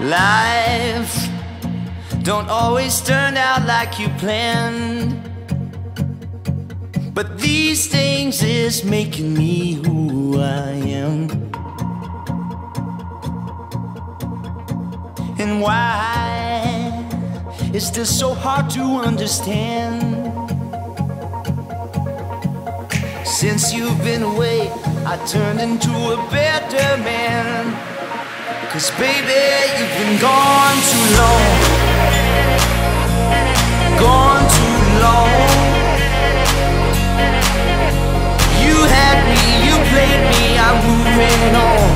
Life don't always turn out like you planned. But these things is making me who I am. And why is this so hard to understand? Since you've been away, I turned into a better man. Cause baby, you've been gone too long. Gone too long. You had me, you played me, I'm moving on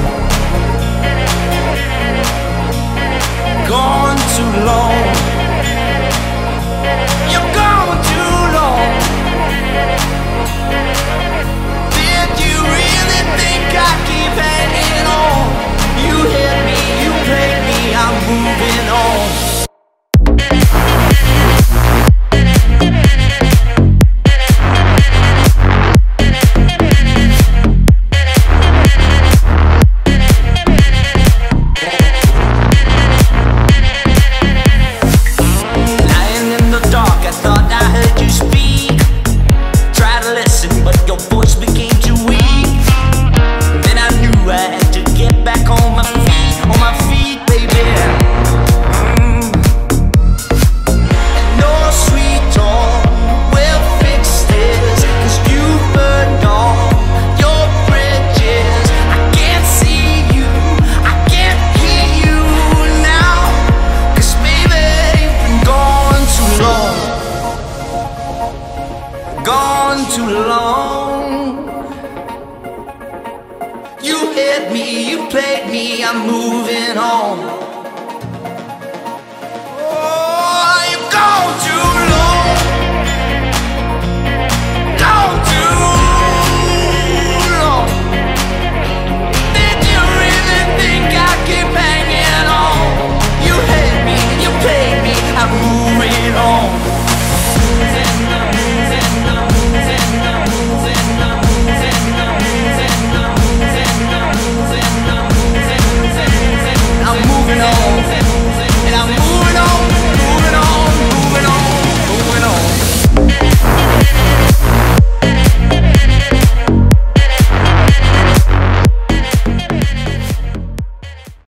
gone too long. You hit me, you played me, I'm moving on.